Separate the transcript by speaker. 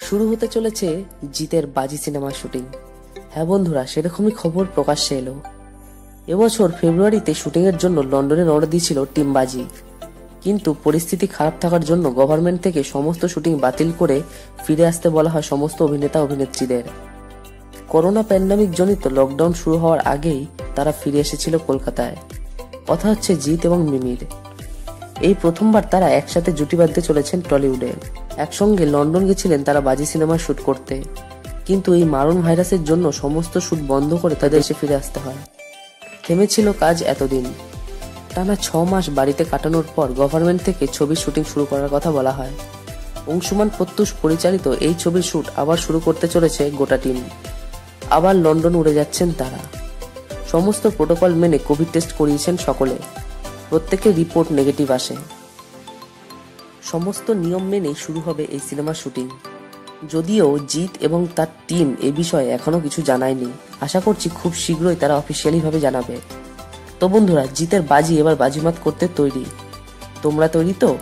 Speaker 1: শুরু হতে চলেছে জিতের বাজি সিনেমার শুটিং। হ্যাঁ বন্ধুরা, সেরকমই খবর প্রকাশ্যে এলো। এবছর ফেব্রুয়ারিতে শুটিংয়ের জন্য লন্ডনে রওনা দিয়েছিল টিম বাজি। কিন্তু পরিস্থিতি খারাপ থাকার জন্য গভর্নমেন্ট থেকে সমস্ত শুটিং বাতিল করে ফিরে আসতে বলা হয় সমস্ত অভিনেতা অভিনেত্রীদের। করোনা প্যান্ডামিক জনিত লকডাউন শুরু হওয়ার আগেই তারা ফিরে এসেছিল কলকাতায়। কথা হচ্ছে জিৎ এবং মিমির। এই প্রথমবার তারা একসাথে জুটি বাঁধতে চলেছেন টলিউডে। একসঙ্গে লন্ডন গেছিলেন তারা বাজি সিনেমার শুট করতে। কিন্তু এই মারণ ভাইরাসের জন্য সমস্ত শুট বন্ধ করে তাদের এসে ফিরে আসতে হয়। থেমেছিল কাজ এতদিন। টানা ছ মাস বাড়িতে কাটানোর পর গভর্নমেন্ট থেকে ছবির শুটিং শুরু করার কথা বলা হয়। অংশুমান প্রত্যুষ পরিচালিত এই ছবির শুট আবার শুরু করতে চলেছে গোটা টিম। আবার লন্ডন উড়ে যাচ্ছেন তারা। সমস্ত প্রোটোকল মেনে কোভিড টেস্ট করিয়েছেন সকলে। প্রত্যেকের রিপোর্ট নেগেটিভ আসে। সমস্ত নিয়ম মেনেই শুরু হবে এই সিনেমার শুটিং। যদিও জিৎ এবং তার টিম এ বিষয়ে এখনও কিছু জানায়নি। আশা করছি খুব শীঘ্রই তারা অফিসিয়ালিভাবে জানাবে। তো বন্ধুরা, জিতের বাজি এবার বাজিমাত করতে তৈরি। তোমরা তৈরি তো?